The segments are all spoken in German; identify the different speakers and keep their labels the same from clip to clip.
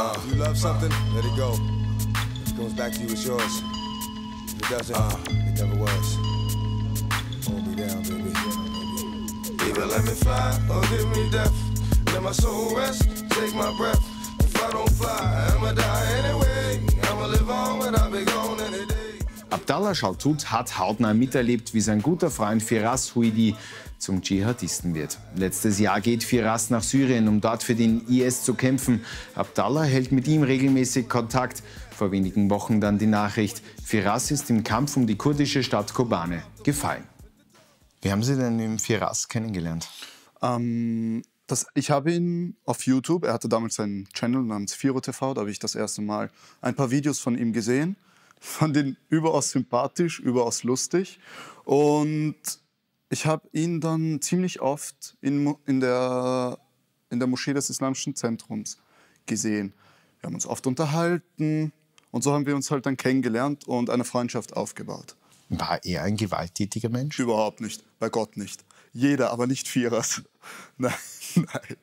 Speaker 1: Uh, if you love something, let it go. If it comes back to you, it's yours. If it doesn't, uh, it never was. Hold me down, baby. Either let me fly or give me death. Let my soul rest, take my breath. If I don't fly, I'ma die anyway. I'ma live on when I be gone any day.
Speaker 2: Abdallah Shaltut hat hautnah miterlebt, wie sein guter Freund Firas Huidi zum Dschihadisten wird. Letztes Jahr geht Firas nach Syrien, um dort für den IS zu kämpfen. Abdallah hält mit ihm regelmäßig Kontakt. Vor wenigen Wochen dann die Nachricht, Firas ist im Kampf um die kurdische Stadt Kobane gefallen. Wie haben Sie denn im Firas kennengelernt?
Speaker 3: Ähm, das, ich habe ihn auf YouTube, er hatte damals einen Channel namens Firo TV, da habe ich das erste Mal ein paar Videos von ihm gesehen. Fand ihn überaus sympathisch, überaus lustig. Und ich habe ihn dann ziemlich oft in, in, der, in der Moschee des Islamischen Zentrums gesehen. Wir haben uns oft unterhalten und so haben wir uns halt dann kennengelernt und eine Freundschaft aufgebaut.
Speaker 2: War er ein gewalttätiger Mensch?
Speaker 3: Überhaupt nicht, bei Gott nicht. Jeder, aber nicht Vierers. Nein, nein.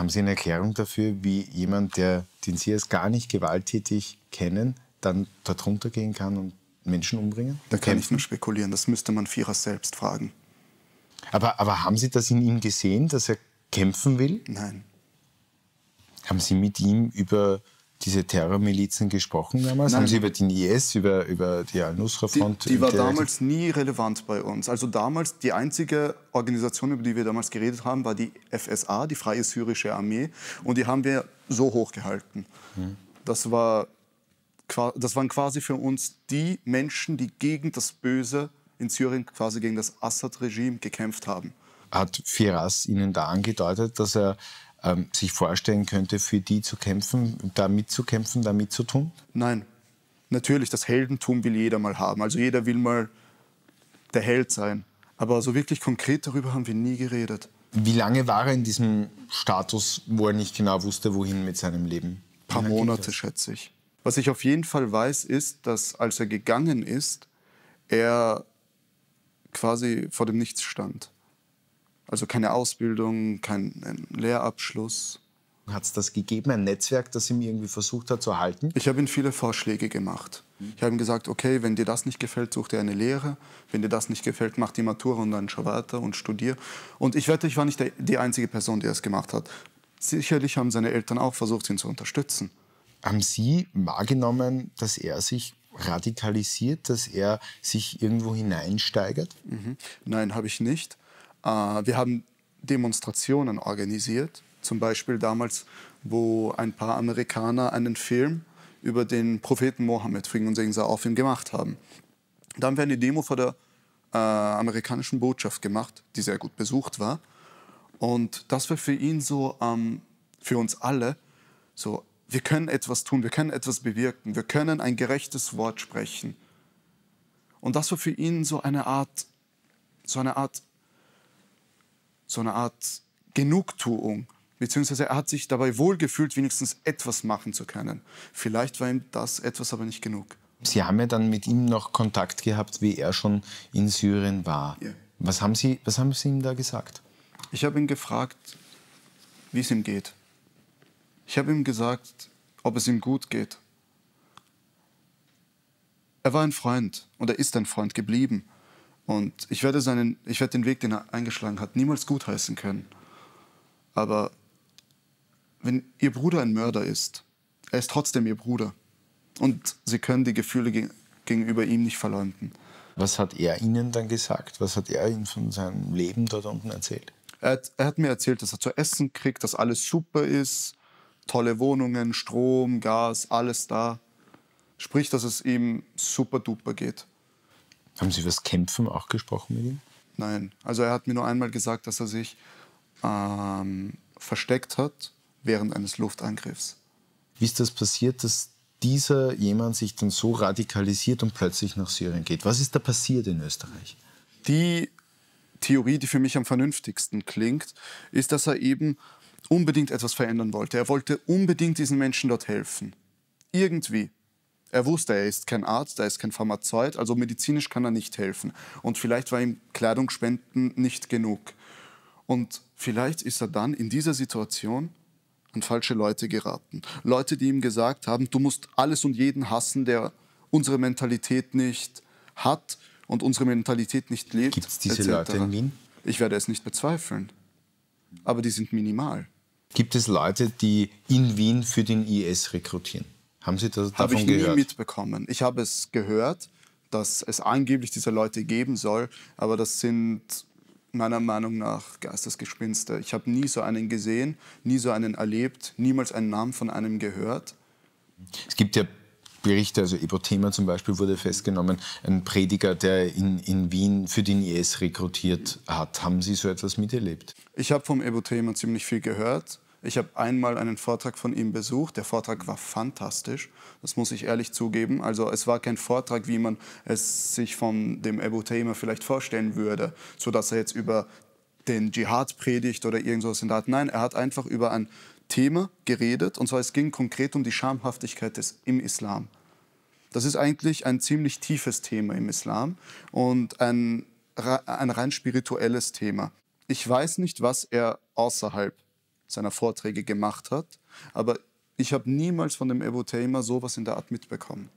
Speaker 2: Haben Sie eine Erklärung dafür, wie jemand, der, den Sie als gar nicht gewalttätig kennen, dann darunter gehen kann und Menschen umbringen?
Speaker 3: Da kann ich nur spekulieren, das müsste man Vierers selbst fragen.
Speaker 2: Aber, aber haben Sie das in ihm gesehen, dass er kämpfen will?
Speaker 3: Nein.
Speaker 2: Haben Sie mit ihm über diese Terrormilizen gesprochen damals?
Speaker 3: Nein.
Speaker 2: Haben Sie über den IS, über, über die Al-Nusra-Front?
Speaker 3: Die, die war damals nie relevant bei uns. Also damals, die einzige Organisation, über die wir damals geredet haben, war die FSA, die Freie Syrische Armee. Und die haben wir so hochgehalten. Das, war, das waren quasi für uns die Menschen, die gegen das Böse in Syrien, quasi gegen das Assad-Regime gekämpft haben.
Speaker 2: Hat Firas Ihnen da angedeutet, dass er ähm, sich vorstellen könnte, für die zu kämpfen, da mitzukämpfen, da mitzutun?
Speaker 3: Nein, natürlich, das Heldentum will jeder mal haben. Also jeder will mal der Held sein. Aber so wirklich konkret darüber haben wir nie geredet.
Speaker 2: Wie lange war er in diesem Status, wo er nicht genau wusste, wohin mit seinem Leben?
Speaker 3: Ein paar Monate, schätze ich. Was ich auf jeden Fall weiß, ist, dass als er gegangen ist, er quasi vor dem Nichts stand. Also keine Ausbildung, kein Lehrabschluss.
Speaker 2: Hat es das gegeben, ein Netzwerk, das ihm irgendwie versucht hat zu halten?
Speaker 3: Ich habe ihm viele Vorschläge gemacht. Ich habe ihm gesagt, okay, wenn dir das nicht gefällt, such dir eine Lehre. Wenn dir das nicht gefällt, mach die Matura und dann schau weiter und studier. Und ich wette, ich war nicht die einzige Person, die es gemacht hat. Sicherlich haben seine Eltern auch versucht, ihn zu unterstützen.
Speaker 2: Haben Sie wahrgenommen, dass er sich radikalisiert, dass er sich irgendwo hineinsteigert?
Speaker 3: Mhm. Nein, habe ich nicht. Äh, wir haben Demonstrationen organisiert. Zum Beispiel damals, wo ein paar Amerikaner einen Film über den Propheten Mohammed, Frieden und Segen sei auf ihn, gemacht haben. Da haben wir eine Demo vor der äh, amerikanischen Botschaft gemacht, die sehr gut besucht war. Und das war für ihn so, ähm, für uns alle, so, wir können etwas tun, wir können etwas bewirken, wir können ein gerechtes Wort sprechen. Und das war für ihn so eine Art, so eine Art, so eine Art Genugtuung. Beziehungsweise er hat sich dabei wohlgefühlt, wenigstens etwas machen zu können. Vielleicht war ihm das etwas aber nicht genug.
Speaker 2: Sie haben ja dann mit ihm noch Kontakt gehabt, wie er schon in Syrien war.
Speaker 3: Ja.
Speaker 2: Was, haben Sie, was haben Sie ihm da gesagt?
Speaker 3: Ich habe ihn gefragt, wie es ihm geht. Ich habe ihm gesagt, ob es ihm gut geht. Er war ein Freund und er ist ein Freund geblieben. Und ich werde, seinen, ich werde den Weg, den er eingeschlagen hat, niemals gutheißen können. Aber wenn Ihr Bruder ein Mörder ist, er ist trotzdem Ihr Bruder. Und Sie können die Gefühle ge gegenüber ihm nicht verleumden.
Speaker 2: Was hat er Ihnen dann gesagt? Was hat er Ihnen von seinem Leben dort unten erzählt?
Speaker 3: Er hat, er hat mir erzählt, dass er zu essen kriegt, dass alles super ist, tolle Wohnungen, Strom, Gas, alles da. Sprich, dass es ihm super duper geht.
Speaker 2: Haben Sie über das Kämpfen auch gesprochen mit ihm?
Speaker 3: Nein, also er hat mir nur einmal gesagt, dass er sich ähm, versteckt hat während eines Luftangriffs.
Speaker 2: Wie ist das passiert, dass dieser jemand sich dann so radikalisiert und plötzlich nach Syrien geht? Was ist da passiert in Österreich?
Speaker 3: Die Theorie, die für mich am vernünftigsten klingt, ist, dass er eben unbedingt etwas verändern wollte. Er wollte unbedingt diesen Menschen dort helfen. Irgendwie. Er wusste, er ist kein Arzt, er ist kein Pharmazeut, also medizinisch kann er nicht helfen. Und vielleicht war ihm Kleidungsspenden nicht genug. Und vielleicht ist er dann in dieser Situation an falsche Leute geraten. Leute, die ihm gesagt haben, du musst alles und jeden hassen, der unsere Mentalität nicht hat und unsere Mentalität nicht lebt.
Speaker 2: Gibt es diese etc. Leute in Wien?
Speaker 3: Ich werde es nicht bezweifeln. Aber die sind minimal.
Speaker 2: Gibt es Leute, die in Wien für den IS rekrutieren? Haben Sie das
Speaker 3: davon
Speaker 2: Habe ich
Speaker 3: nie mitbekommen. Ich habe es gehört, dass es angeblich diese Leute geben soll, aber das sind meiner Meinung nach Geistesgespinste. Ich habe nie so einen gesehen, nie so einen erlebt, niemals einen Namen von einem gehört.
Speaker 2: Es gibt ja Berichte, also Thema zum Beispiel wurde festgenommen, ein Prediger, der in, in Wien für den IS rekrutiert hat. Haben Sie so etwas miterlebt?
Speaker 3: Ich habe vom Thema ziemlich viel gehört. Ich habe einmal einen Vortrag von ihm besucht. Der Vortrag war fantastisch, das muss ich ehrlich zugeben. Also es war kein Vortrag, wie man es sich von dem Abu Tamer vielleicht vorstellen würde, so dass er jetzt über den Dschihad predigt oder irgendwas in der Art. Nein, er hat einfach über ein Thema geredet, und zwar es ging konkret um die Schamhaftigkeit des, im Islam. Das ist eigentlich ein ziemlich tiefes Thema im Islam und ein, ein rein spirituelles Thema. Ich weiß nicht, was er außerhalb seiner Vorträge gemacht hat. Aber ich habe niemals von dem Ebu Tamer sowas in der Art mitbekommen.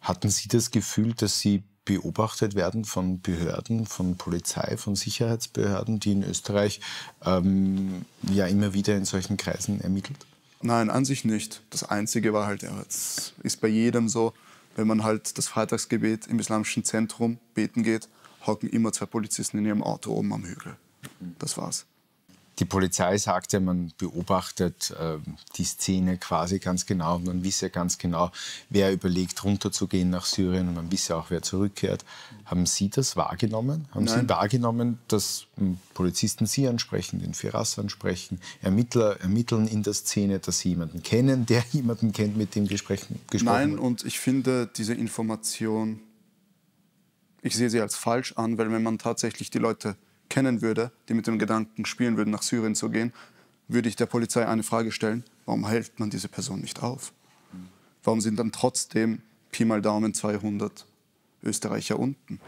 Speaker 2: Hatten Sie das Gefühl, dass Sie beobachtet werden von Behörden, von Polizei, von Sicherheitsbehörden, die in Österreich ähm, ja immer wieder in solchen Kreisen ermittelt?
Speaker 3: Nein, an sich nicht. Das Einzige war halt, es ist bei jedem so, wenn man halt das Freitagsgebet im islamischen Zentrum beten geht, hocken immer zwei Polizisten in ihrem Auto oben am Hügel. Das war's.
Speaker 2: Die Polizei sagt ja, man beobachtet äh, die Szene quasi ganz genau. Man wisse ganz genau, wer überlegt, runterzugehen nach Syrien und man wisse auch, wer zurückkehrt. Haben Sie das wahrgenommen? Haben Nein. Sie wahrgenommen, dass hm, Polizisten Sie ansprechen, den Firas ansprechen, Ermittler ermitteln in der Szene, dass Sie jemanden kennen, der jemanden kennt, mit dem gesprochen, gesprochen
Speaker 3: Nein, wird? und ich finde diese Information, ich sehe sie als falsch an, weil wenn man tatsächlich die Leute kennen würde, die mit dem Gedanken spielen würden, nach Syrien zu gehen, würde ich der Polizei eine Frage stellen, warum hält man diese Person nicht auf? Warum sind dann trotzdem Pi mal Daumen 200 Österreicher unten?